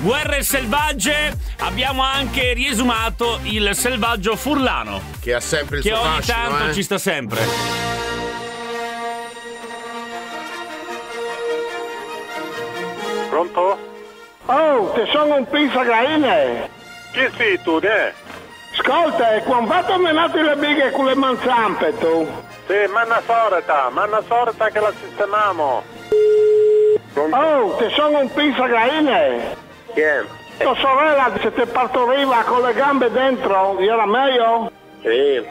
Guerre selvagge, abbiamo anche riesumato il selvaggio furlano, Che ha sempre il che suo ogni fascino, tanto eh. ci sta sempre. Pronto? Oh, te sono un pizzagraine. Chi sei tu, ne? Ascolta, e quando vado a menare le bighe con le manzampe tu? Sì, manna sorta, manna sorta che la sistemiamo. Pronto? Oh, te sono un pizzagraine. Chi è? Tua sorella se ti partoriva con le gambe dentro, era meglio? Sì.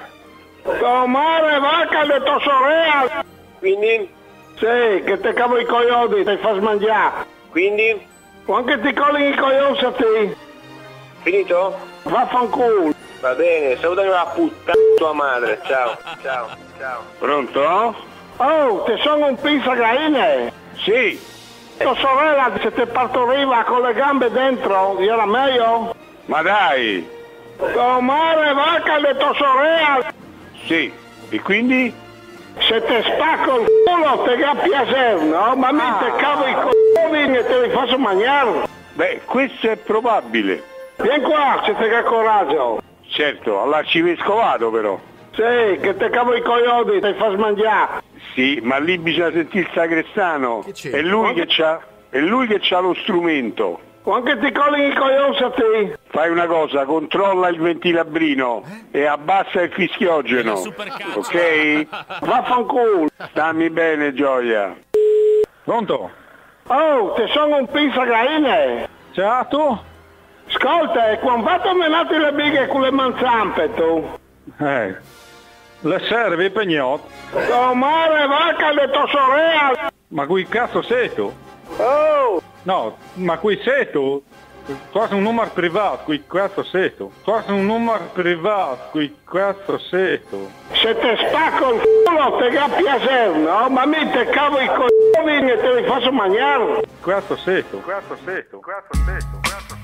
Tomare vacca di tua sorella. Quindi? Sì, che te cavo i coglioni, ti fa mangiare. Quindi? Anche ti colli i coglioni a te. Finito? Vaffanculo. Va bene, salutami la puttana tua madre. Ciao, ciao, ciao. Pronto? Oh, te sono un pizzagraine. Sì. Tua sorella se ti partoriva con le gambe dentro, era meglio? Ma dai. Tomare vacca di tua sorella. Sì. E quindi? Se te spacco il culo te ga piacere, no? Ma mi te cavo i coglioni e te li faccio mangiare. Beh, questo è probabile. Vieni qua, se te ga coraggio. Certo, all'arcivescovato però. Sì, che te cavo i coglioni, te li faccio mangiare. Sì, ma lì bisogna sentire il sacrestano. c'è? È lui che c'ha. È lui che c'ha lo strumento. Anche ti colli i coglioni a te. Fai una cosa, controlla il ventilabrino e abbassa il fischiogeno. Ok? Vaffanculo. Stammi bene, Gioia. Pronto? Oh, te sono un pizzagraine. Ciao tu? Ascolta, e quando vado a menare le bighe con le manzampe tu? Eh. Le serve pegnot? Tomare vacca di tua sorella. Ma qui cazzo sei tu? Oh, No, ma qui sei tu? Qua un numero privato, qui cazzo sei tu? Qua un numero privato, qui cazzo sei tu? se te spacco il culo te ga piacere, no? Ma mi te cavo i coglioni e te li faccio mangiare. Cazzo sei tu? Cazzo sei tu? Cazzo sei tu? Cazzo